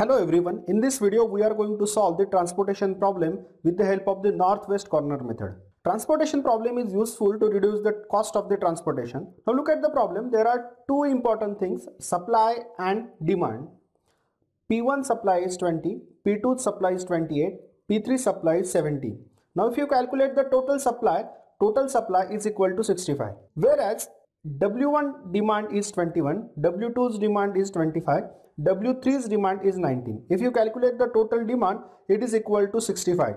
Hello everyone, in this video we are going to solve the transportation problem with the help of the northwest corner method. Transportation problem is useful to reduce the cost of the transportation. Now look at the problem, there are two important things, supply and demand. P1 supply is 20, P2 supply is 28, P3 supply is 70. Now if you calculate the total supply, total supply is equal to 65. Whereas W1 demand is 21, W2's demand is 25, W3's demand is 19. If you calculate the total demand, it is equal to 65.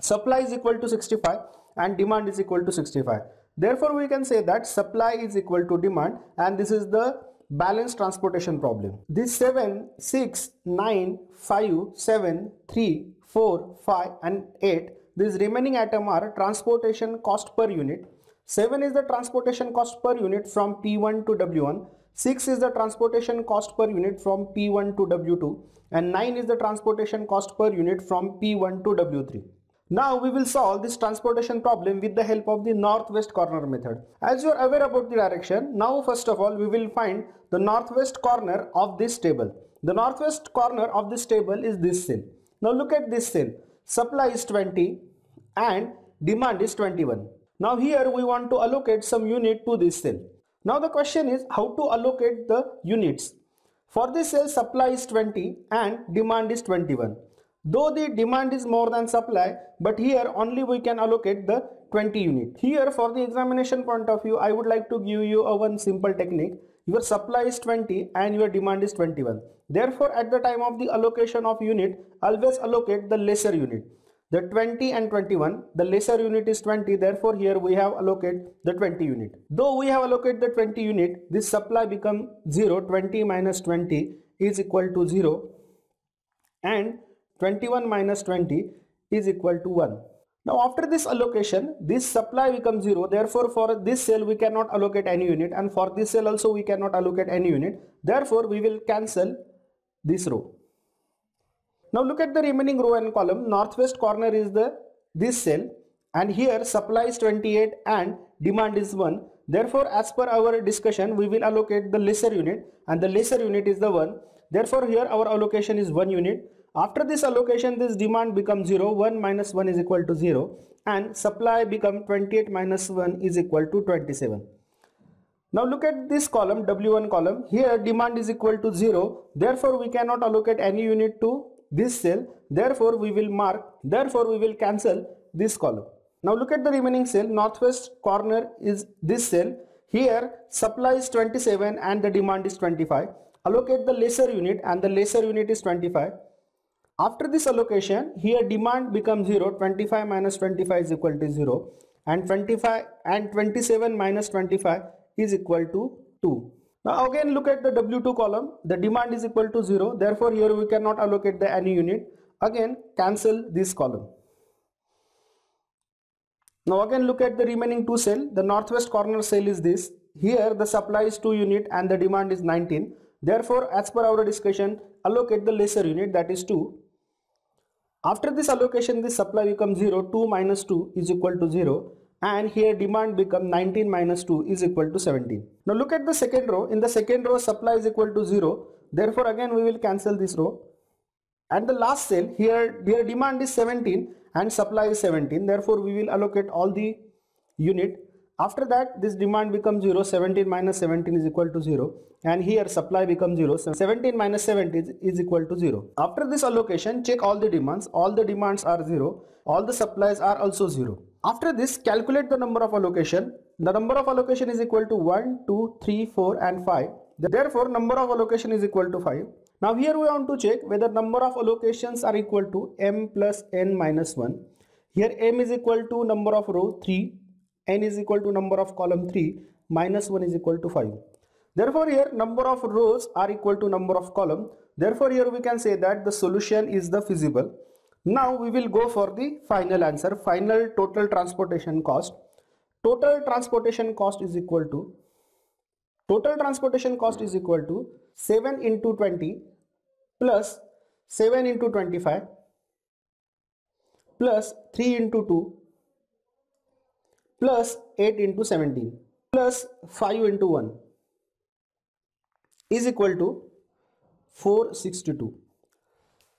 Supply is equal to 65 and demand is equal to 65. Therefore, we can say that supply is equal to demand and this is the balanced transportation problem. This 7, 6, 9, 5, 7, 3, 4, 5 and 8 these remaining atom are transportation cost per unit 7 is the transportation cost per unit from P1 to W1. 6 is the transportation cost per unit from P1 to W2 and 9 is the transportation cost per unit from P1 to W3. Now we will solve this transportation problem with the help of the northwest corner method. As you are aware about the direction, now first of all we will find the northwest corner of this table. The northwest corner of this table is this cell. Now look at this cell. Supply is 20 and demand is 21. Now here we want to allocate some unit to this cell. Now the question is how to allocate the units. For this cell supply is 20 and demand is 21. Though the demand is more than supply but here only we can allocate the 20 unit. Here for the examination point of view I would like to give you a one simple technique. Your supply is 20 and your demand is 21. Therefore at the time of the allocation of unit always allocate the lesser unit the 20 and 21 the lesser unit is 20 therefore here we have allocated the 20 unit. Though we have allocated the 20 unit this supply become 0 20 minus 20 is equal to 0 and 21 minus 20 is equal to 1 now after this allocation this supply becomes 0 therefore for this cell we cannot allocate any unit and for this cell also we cannot allocate any unit. Therefore we will cancel this row now look at the remaining row and column. Northwest corner is the this cell and here supply is 28 and demand is 1. Therefore as per our discussion we will allocate the lesser unit and the lesser unit is the 1. Therefore here our allocation is 1 unit. After this allocation this demand becomes 0. 1 minus 1 is equal to 0 and supply become 28 minus 1 is equal to 27. Now look at this column W1 column. Here demand is equal to 0. Therefore we cannot allocate any unit to this cell therefore we will mark therefore we will cancel this column. Now look at the remaining cell. Northwest corner is this cell. Here supply is 27 and the demand is 25 allocate the lesser unit and the lesser unit is 25 after this allocation here demand becomes 0 25 minus 25 is equal to 0 and 25 and 27 minus 25 is equal to 2 now again look at the W2 column. The demand is equal to 0. Therefore here we cannot allocate the any unit. Again cancel this column. Now again look at the remaining two cell. The northwest corner cell is this. Here the supply is 2 unit and the demand is 19. Therefore as per our discussion allocate the lesser unit that is 2. After this allocation this supply becomes 0. 2 minus 2 is equal to 0 and here demand become 19 minus 2 is equal to 17. Now look at the second row. In the second row supply is equal to 0. Therefore again we will cancel this row. And the last cell here, here demand is 17 and supply is 17. Therefore we will allocate all the unit. After that this demand becomes 0. 17 minus 17 is equal to 0. And here supply becomes 0. 17 minus 17 is equal to 0. After this allocation check all the demands. All the demands are 0. All the supplies are also 0. After this, calculate the number of allocation. The number of allocation is equal to 1, 2, 3, 4 and 5. Therefore, number of allocation is equal to 5. Now here we want to check whether number of allocations are equal to m plus n minus 1. Here m is equal to number of row 3, n is equal to number of column 3, minus 1 is equal to 5. Therefore here number of rows are equal to number of column. Therefore here we can say that the solution is the feasible. Now we will go for the final answer, final total transportation cost. Total transportation cost is equal to, total transportation cost is equal to 7 into 20 plus 7 into 25 plus 3 into 2 plus 8 into 17 plus 5 into 1 is equal to 462.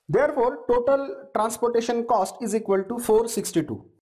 Therefore, total transportation cost is equal to 462.